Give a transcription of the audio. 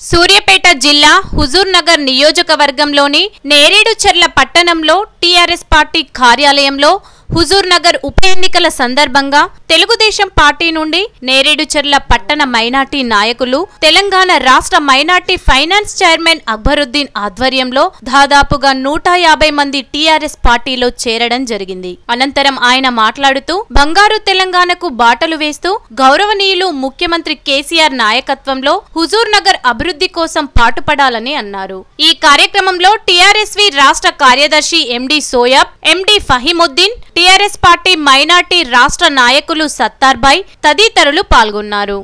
సూర్యాపేట జిల్లా హుజూర్ నగర్ నియోజకవర్గంలోని నేరేడుచెర్ల పట్టణంలో టీఆర్ఎస్ పార్టీ కార్యాలయంలో హుజూర్ నగర్ ఉప ఎన్నికల సందర్భంగా తెలుగుదేశం పార్టీ నుండి నేరేడుచెర్ల పట్టణ మైనార్టీ నాయకులు తెలంగాణ రాష్ట్ర మైనార్టీ ఫైనాన్స్ చైర్మన్ అక్బరుద్దీన్ ఆధ్వర్యంలో దాదాపుగా నూట యాభై మంది టీఆర్ఎస్ పార్టీలో చేరడం జరిగింది. అనంతరం ఆయన మాట్లాడుతూ బంగారు తెలంగాణకు బాటలు వేస్తూ గౌరవనీయులు ముఖ్యమంత్రి కేసీఆర్ నాయకత్వంలో హుజూర్ నగర్ అభివృద్ధి కోసం పాటుపడాలని అన్నారు. ఈ కార్యక్రమంలో టీఆర్ఎస్వి రాష్ట్ర కార్యదర్శి MD Soyab MD Fahimuddin TRS party minority రాష్ట్ర నాయకులు సత్తార్బాయ్ తదితరులు పాల్గొన్నారు.